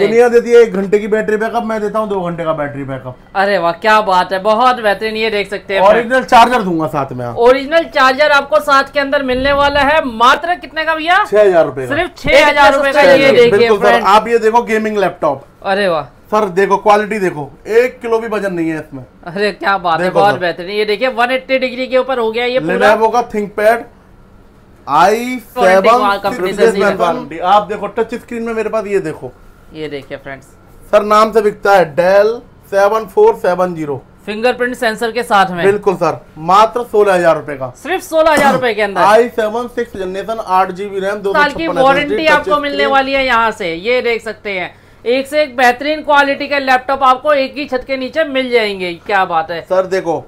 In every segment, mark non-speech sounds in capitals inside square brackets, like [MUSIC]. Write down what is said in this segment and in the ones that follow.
दुनिया देती है एक घंटे की बैटरी बैकअप मैं देता हूँ दो घंटे का बैटरी बैकअप। अरे वाह क्या बात है बहुत बेहतरीन ये देख सकते हैं ओरिजिनल चार्जर दूँगा साथ में ओरिजिनल चार्जर आपको साथ के अंदर मिलने वाला है मात्र कितने का भैया? छह हज़ार रूपए सिर्फ़ छह हज़ार रूपए का ये देखिए आप ये देखो गेमिंग लैपटॉप अरे वाह। सर देखो क्वालिटी देखो एक किलो भी वज़न नहीं है इसमें। अरे क्या बात है बहुत बेहतरीन ये देखिए 180 डिग्री के ऊपर हो गया ये पूरा। लेनोवो का थिंक पैड आई। सेवन आप देखो टच स्क्रीन में मेरे पास ये देखो। ये देखिए फ्रेंड्स सर नाम से बिकता है Dell seven four seven zero. Fingerprint sensor के साथ में। बिल्कुल सर। मात्र सोलह हज़ार रूपए का। सिर्फ़ सोलह हज़ार रूपए के अंदर। आई सेवन सिक्स जनरेशन आठ जीबी रैम दो साल की वारंटी आपको मिलने वाली है यहाँ से। ये देख सकते हैं। एक से एक बेहतरीन क्वालिटी के लैपटॉप आपको एक ही छत के नीचे मिल जाएँगे। क्या बात है। सर देखो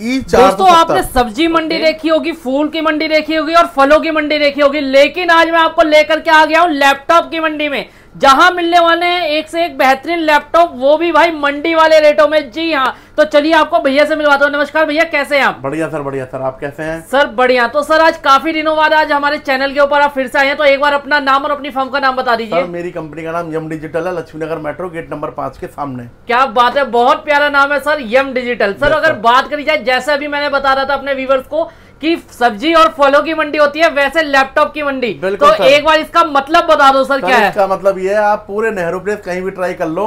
दोस्तों आपने सब्ज़ी मंडी देखी होगी फूल की मंडी देखी होगी और फलों की मंडी देखी होगी लेकिन आज मैं आपको लेकर के आ गया हूँ लैपटॉप की मंडी में। जहाँ मिलने वाले हैं एक से एक बेहतरीन लैपटॉप वो भी भाई मंडी वाले रेटों में। जी हाँ तो चलिए आपको भैया से मिलवाता हूँ। नमस्कार भैया कैसे हैं आप? बढ़िया सर बढ़िया सर आप कैसे हैं? सर बढ़िया। तो सर आज काफ़ी दिनों बाद आज हमारे चैनल के ऊपर आप फिर से आए हैं तो एक बार अपना नाम और अपनी फर्म का नाम बता दीजिए। मेरी कंपनी का नाम यम डिजिटल है Laxmi Nagar metro gate number पाँच के सामने। क्या बात है बहुत प्यारा नाम है सर यम डिजिटल। सर अगर बात करी जाए जैसे अभी मैंने बता रहा था अपने व्यूवर्स को कि सब्ज़ी और फलों की मंडी होती है वैसे लैपटॉप की मंडी। तो एक बार इसका मतलब बता दो सर क्या है? इसका मतलब ये है आप पूरे नेहरू प्लेस कहीं भी ट्राई कर लो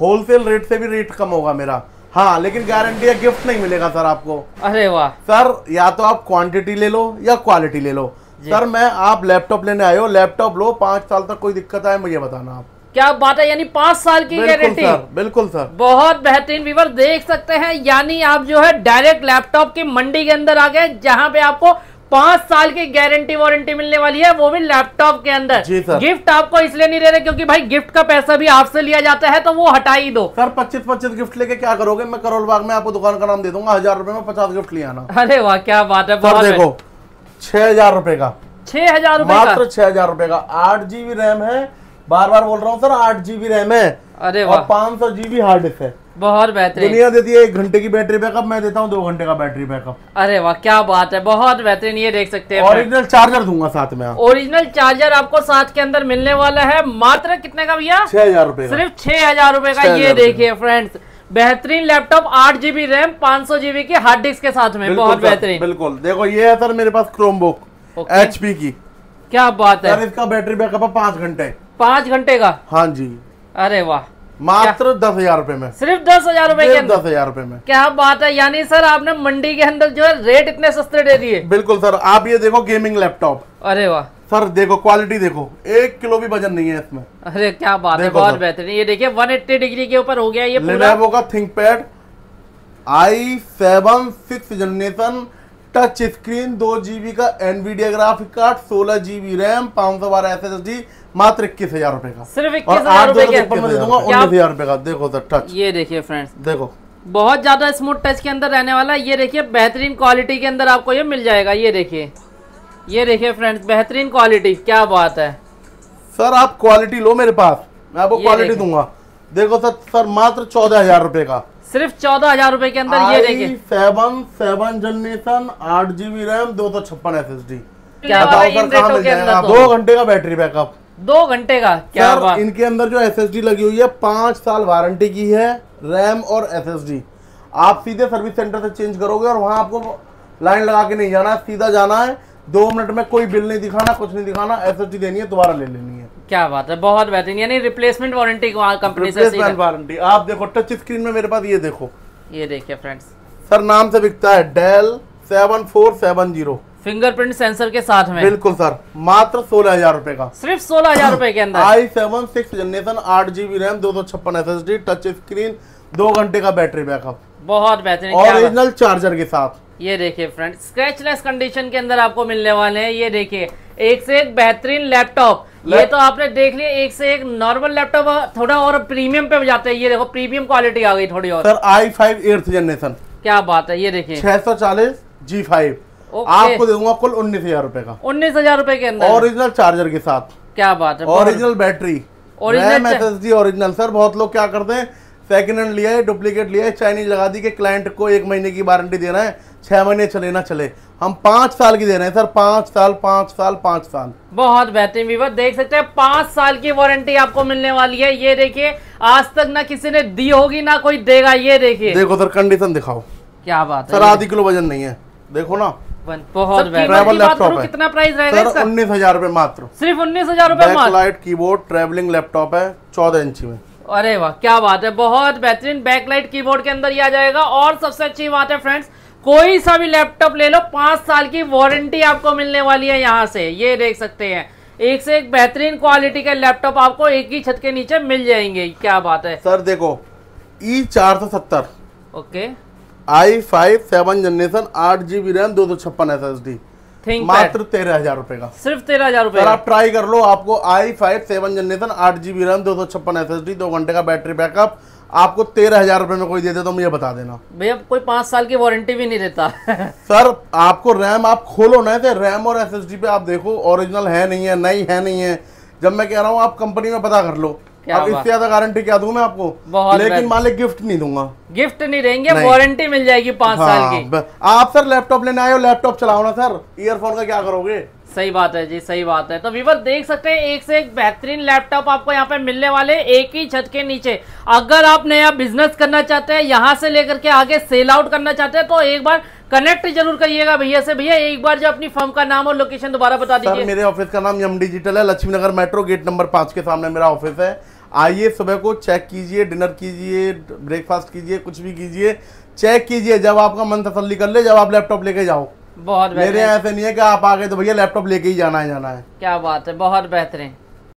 होलसेल रेट से भी रेट कम होगा मेरा। हाँ लेकिन गारंटी है गिफ्ट नहीं मिलेगा सर आपको। अरे वाह। सर या तो आप क्वांटिटी ले लो या क्वालिटी ले लो। सर मैं आप लैपटॉप लेने आए हो लैपटॉप लो पाँच साल तक कोई दिक्कत आए मुझे बताना आप। क्या बात है? यानी पाँच साल की गारंटी बिल्कुल सर। बहुत बेहतरीन व्यूवर देख सकते हैं। यानी आप जो है डायरेक्ट लैपटॉप की मंडी के अंदर आ गए जहाँ पे आपको पाँच साल की गारंटी वारंटी मिलने वाली है वो भी लैपटॉप के अंदर। जी सर। गिफ्ट आपको इसलिए नहीं दे रहे क्योंकि भाई गिफ्ट का पैसा भी आपसे लिया जाता है तो वो हटा ही दो। सर पच्चीस पच्चीस गिफ्ट लेके क्या करोगे? मैं करोल बाग में आपको दुकान का नाम दे दूँगा हज़ार रुपए में पचास गिफ्ट ले आना। अरे वाह क्या बात है सर देखो छह हज़ार रुपए का। छह हज़ार रुपए मात्र छह हज़ार रुपए का। आठ जीबी रैम है बार बार बोल रहा हूँ सर आठ जीबी रैम है अरे और वाह। पाँच सौ जीबी हार्ड डिस्क है। बहुत बेहतरीन। दुनिया देती है एक घंटे की बैटरी बैकअप मैं देता हूँ दो घंटे का बैटरी बैकअप अरे वाह क्या बात है बहुत बेहतरीन ये देख सकते हैं ओरिजिनल चार्जर दूँगा साथ में ओरिजिनल चार्जर आपको साथ के अंदर मिलने वाला है मात्र कितने का भैया? छह हज़ार रूपए सिर्फ़ छह हज़ार रूपए का ये देखिए फ्रेंड्स बेहतरीन लैपटॉप आठ जीबी रैम पाँच सौ जीबी की हार्ड डिस्क के साथ में बहुत बेहतरीन। बिल्कुल। देखो ये है सर मेरे पास क्रोम बुक ओके। एचपी की। क्या बात है। इसका बैटरी बैकअप है पाँच घंटे। पाँच घंटे का? हाँ जी। अरे वाह। मात्र दस हज़ार रूपए में। सिर्फ़ दस हज़ार रूपए के दस हज़ार रुपए में। क्या बात है? यानी सर आपने मंडी के अंदर जो है रेट इतने सस्ते दे दिए। बिल्कुल सर आप ये देखो गेमिंग लैपटॉप अरे वाह। सर देखो क्वालिटी देखो। एक किलो भी वज़न नहीं है इसमें। अरे क्या बात है बहुत बेहतरीन। ये देखिए 180 डिग्री के ऊपर हो गया ये लेनोवो का ThinkPad i seven six generation touch screen दो जीबी का एनवीडिया ग्राफिक कार्ड सोलह जीबी रैम पाँच सौ बारह एस एस डी मात्र इक्कीस हज़ार रुपए का। सिर्फ़ इक्कीस हज़ार रुपए का देखो सर टच ये देखिए फ्रेंड्स देखो। बहुत ज़्यादा स्मूथ टच के अंदर रहने वाला है ये देखिए बेहतरीन क्वालिटी के अंदर आपको ये मिल जाएगा ये देखिए। ये देखिए फ्रेंड्स बेहतरीन क्वालिटी क्या बात है। सर आप क्वालिटी लो मेरे पास मैं आपको क्वालिटी दूँगा। देखो सर सर मात्र चौदह हज़ार रुपए का। सिर्फ़ चौदह हज़ार रूपए के अंदर ये देखिए सेवन सेवन जनरेशन आठ जीबी रैम दो सौ छप्पन एस एस डी। दो घंटे का बैटरी बैकअप। दो घंटे का क्या सर बात। इनके अंदर जो एसएसडी लगी हुई है पाँच साल वारंटी की है रैम और एसएसडी। आप सीधे सर्विस सेंटर से चेंज करोगे और वहाँ आपको लाइन लगा के नहीं जाना है सीधा जाना है। दो मिनट में कोई बिल नहीं दिखाना कुछ नहीं दिखाना SSD देनी है दोबारा ले लेनी है। क्या बात है बहुत बेहतरीन यानी रिप्लेसमेंट वारंटी कंपनी से रिप्लेसमेंट वारंटी आप देखो टच स्क्रीन में मेरे पास ये देखो। ये देखिए फ्रेंड्स सर नाम से बिकता है Dell seven four seven zero fingerprint sensor के साथ में। बिल्कुल सर मात्र सोलह हज़ार रुपए का। सिर्फ़ सोलह हज़ार रूपए के अंदर। आई सेवन सिक्स जनरेशन आठ जीबी रैम दो सौ छप्पन S S D touch screen दो घंटे का बैटरी बैकअप बहुत बेहतरीन ओरिजिनल चार्जर के साथ। ये देखिए फ्रेंड स्क्रैचलेस कंडीशन के अंदर आपको मिलने वाले हैं। ये देखिए एक से एक बेहतरीन लैपटॉप ये तो आपने देख लिया एक से एक नॉर्मल लैपटॉप थोड़ा और प्रीमियम पे जाते हैं। ये देखो प्रीमियम क्वालिटी आ गई थोड़ी और। Sir i five eighth generation क्या बात है ये देखिए। छह सौ चालीस जी फाइव आपको दूँगा कुल उन्नीस हज़ार रूपए का। उन्नीस हज़ार रूपए के अंदर। ओरिजिनल चार्जर के साथ। क्या बात है original battery S S D original sir बहुत लोग क्या करते हैं सेकंड हैंड लिया है डुप्लीकेट लिया है चाइनीज़ लगा दी कि क्लाइंट को एक महीने की वारंटी देना है छह महीने चले ना चले। हम पाँच साल की दे रहे हैं सर पाँच साल पाँच साल पाँच साल। बहुत बेहतरीन वीवर देख सकते हैं पाँच साल की वारंटी आपको मिलने वाली है। ये देखिए आज तक ना किसी ने दी होगी ना कोई देगा ये देखिए। देखो सर कंडीशन दिखाओ। क्या बात सर है आधी किलो वज़न नहीं है। देखो ना। बहुत सर, बेहतरीन। ट्रैवल लैपटॉप है। कितना प्राइस रहेगा सर उन्नीस हज़ार रूपए मात्र। सिर्फ़ उन्नीस हज़ार रूपए लाइट कीबोर्ड ट्रेवलिंग लैपटॉप है चौदह इंची में। अरे वाह क्या बात है बहुत बेहतरीन। बैकलाइट कीबोर्ड के अंदर ये आ जाएगा। और सबसे अच्छी बात है फ्रेंड्स कोई सा भी लैपटॉप ले लो पाँच साल की वारंटी आपको मिलने वाली है यहाँ से। ये देख सकते हैं। एक से एक बेहतरीन क्वालिटी के लैपटॉप आपको एक ही छत के नीचे मिल जाएँगे। क्या बात है। सर देखो ई चार सौ सत्तर। Okay. I five seven generation आठ जीबी रैम दो सौ छप्पन एस एस डी मात्र तेरह हज़ार रूपए का। सिर्फ़ तेरह हज़ार रूपए आप ट्राई कर लो आपको आई फाइव सेवन जनरेशन आठ जीबी रैम दो सौ छप्पन एस एस डी दो घंटे का बैटरी बैकअप आपको तेरह हज़ार रुपए में कोई दे दे तो मुझे बता देना। भैया कोई पाँच साल की वारंटी भी नहीं देता। [LAUGHS] सर आपको रैम आप खोलो ना थे रैम और एसएसडी पे आप देखो ओरिजिनल है नहीं है नई है नहीं है। जब मैं कह रहा हूँ आप कंपनी में पता कर लो। अब इससे ज़्यादा गारंटी क्या दूँ मैं आपको? लेकिन। मालिक गिफ्ट नहीं दूँगा। गिफ्ट नहीं देंगे वारंटी मिल जाएगी पाँच साल हाँ, की। आप सर लैपटॉप लेने आए हो लैपटॉप चलाओ ना सर। ईयरफोन का क्या करोगे? सही बात है जी सही बात है। तो वीवर देख सकते हैं एक से एक बेहतरीन लैपटॉप आपको यहाँ पे मिलने वाले एक ही छत के नीचे। अगर आप नया बिज़नेस करना चाहते हैं यहाँ से लेकर के आगे सेल आउट करना चाहते हैं तो एक बार कनेक्ट ज़रूर करिएगा भैया से। भैया एक बार जो अपनी फर्म का नाम और लोकेशन दोबारा बता दीजिए। मेरे ऑफ़िस का नाम यम डिजिटल है Laxmi Nagar metro gate number पाँच के सामने मेरा ऑफ़िस है। आइए सुबह को चेक कीजिए डिनर कीजिए ब्रेकफास्ट कीजिए कुछ भी कीजिए। चेक कीजिए जब आपका मन तसल्ली कर ले जब आप लैपटॉप लेके जाओ। बहुत मेरे ऐसे नहीं है कि आप आगे गए तो भैया लैपटॉप लेके ही जाना है जाना है। क्या बात है बहुत बेहतरीन।